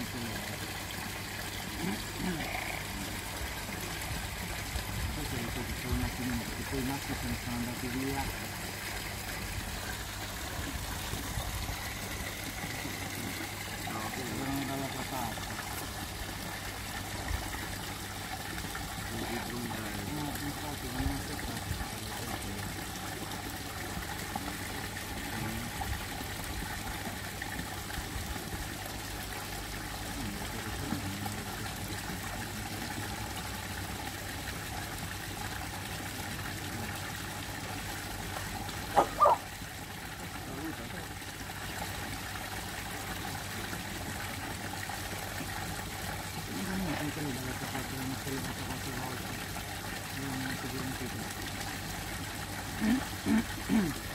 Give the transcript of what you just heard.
questo è ripeto solo un attimino perché poi i maschi se ne sono andati via no, erano dall'altra parte Mm-hmm.